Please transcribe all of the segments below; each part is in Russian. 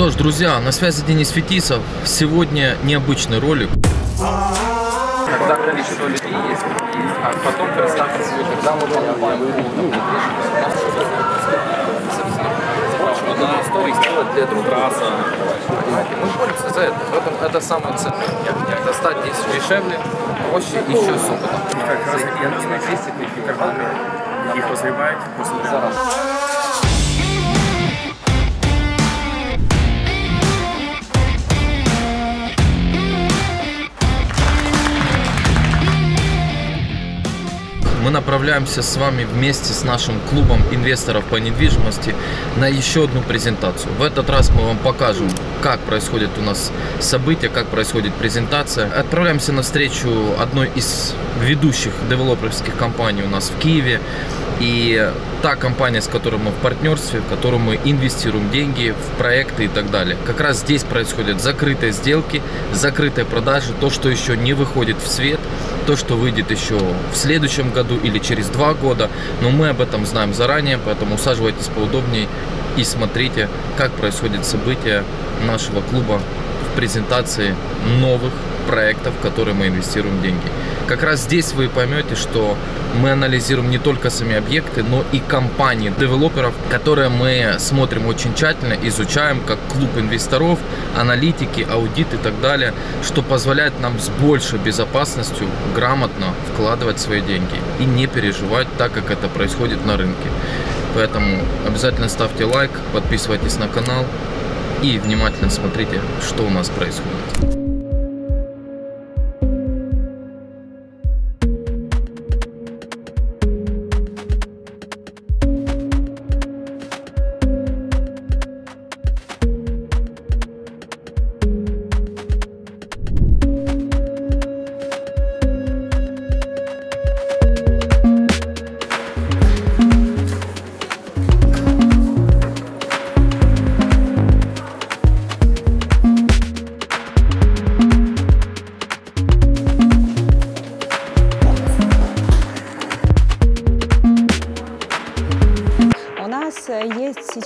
Что ж, друзья, на связи Денис Фетисов. Сегодня необычный ролик. Когда количество людей есть, а потом представьте себе, когда мы на истории сделать для друг раза. Мы боремся за это. В это самое ценное. Достать здесь дешевле, проще и еще с опытом. Как раз таки нужно чистить и их разливать после мы направляемся с вами вместе с нашим клубом инвесторов по недвижимости на еще одну презентацию. В этот раз мы вам покажем, как происходит у нас событие, как происходит презентация. Отправляемся на встречу одной из ведущих девелоперских компаний у нас в Киеве. И та компания, с которой мы в партнерстве, в которую мы инвестируем деньги в проекты и так далее. Как раз здесь происходят закрытые сделки, закрытые продажи, то, что еще не выходит в свет, то, что выйдет еще в следующем году или через два года. Но мы об этом знаем заранее, поэтому усаживайтесь поудобнее и смотрите, как происходит событие нашего клуба в презентации новых проектов, в которые мы инвестируем деньги. Как раз здесь вы поймете, что мы анализируем не только сами объекты, но и компании девелоперов, которые мы смотрим очень тщательно, изучаем как клуб инвесторов, аналитики, аудит и так далее, что позволяет нам с большей безопасностью грамотно вкладывать свои деньги и не переживать так, как это происходит на рынке. Поэтому обязательно ставьте лайк, подписывайтесь на канал и внимательно смотрите, что у нас происходит.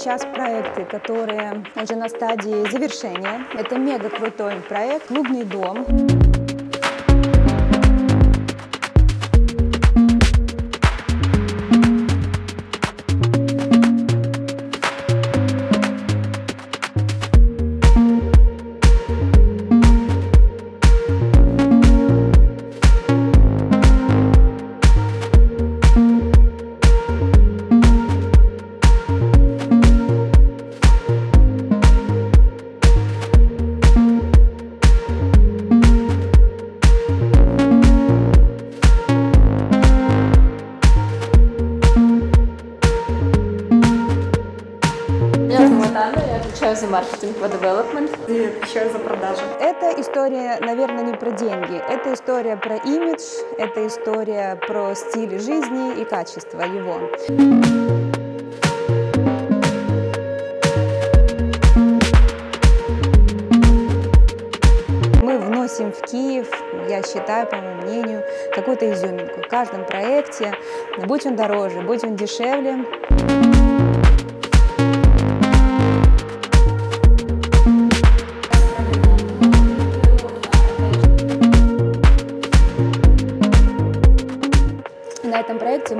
Сейчас проекты, которые уже на стадии завершения. Это мега крутой проект «Клубный дом». Отвечаю за маркетинг по development. И отвечаю за продажи. Эта история, наверное, не про деньги. Это история про имидж, это история про стиль жизни и качество его. Мы вносим в Киев, я считаю, по моему мнению, какую-то изюминку. В каждом проекте, будь он дороже, будь он дешевле,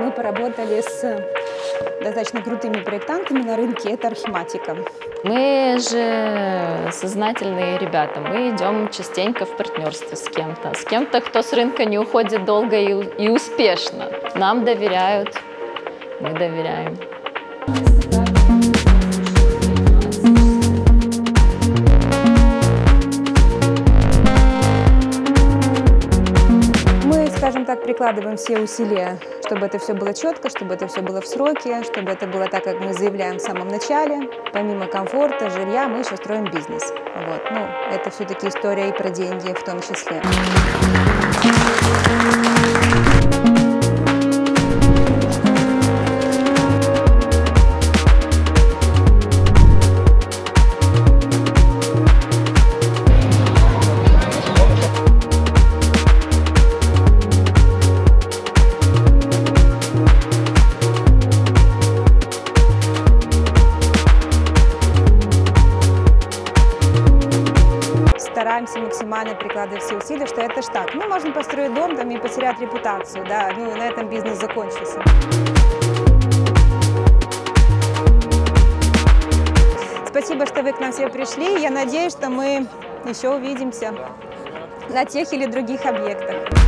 мы поработали с достаточно крутыми проектантами на рынке, это Архиматика. Мы же сознательные ребята, мы идем частенько в партнерство с кем-то, с кем-то, кто с рынка не уходит долго и, и успешно. Нам доверяют, мы доверяем. Прикладываем все усилия, чтобы это все было четко, чтобы это все было в сроке, чтобы это было так, как мы заявляем в самом начале. Помимо комфорта, жилья, мы еще строим бизнес. Вот. Ну, это все-таки история и про деньги в том числе. Максимально прикладывать все усилия, что это ж так. Ну, можно построить дом там и потерять репутацию, да, ну, и на этом бизнес закончился. Спасибо, что вы к нам все пришли. Я надеюсь, что мы еще увидимся на тех или других объектах.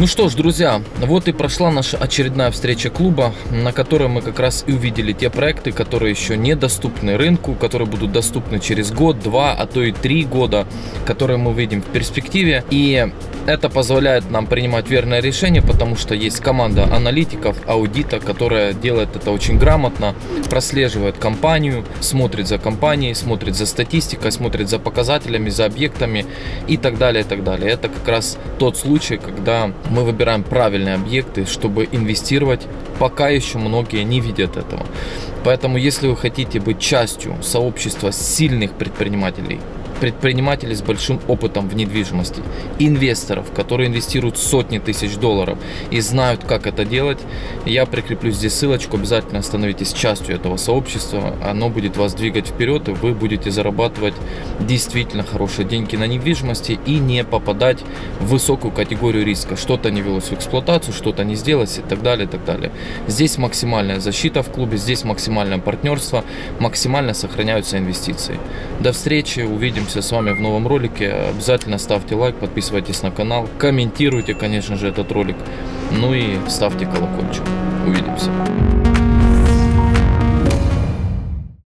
Ну что ж, друзья, вот и прошла наша очередная встреча клуба, на которой мы как раз и увидели те проекты, которые еще недоступны рынку, которые будут доступны через год, два, а то и три года, которые мы видим в перспективе. И это позволяет нам принимать верное решение, потому что есть команда аналитиков, аудита, которая делает это очень грамотно, прослеживает компанию, смотрит за компанией, смотрит за статистикой, смотрит за показателями, за объектами и так далее, и так далее. Это как раз тот случай, когда мы выбираем правильные объекты, чтобы инвестировать. Пока еще многие не видят этого. Поэтому, если вы хотите быть частью сообщества сильных предпринимателей, предпринимателей с большим опытом в недвижимости, инвесторов, которые инвестируют сотни тысяч долларов и знают, как это делать, я прикреплю здесь ссылочку, обязательно становитесь частью этого сообщества, оно будет вас двигать вперед, и вы будете зарабатывать действительно хорошие деньги на недвижимости и не попадать в высокую категорию риска. Что-то не велось в эксплуатацию, что-то не сделалось и так далее, и так далее. Здесь максимальная защита в клубе, здесь максимальное партнерство, максимально сохраняются инвестиции. До встречи, увидимся с вами в новом ролике. Обязательно ставьте лайк, подписывайтесь на канал, комментируйте, конечно же, этот ролик. Ну и ставьте колокольчик. Увидимся.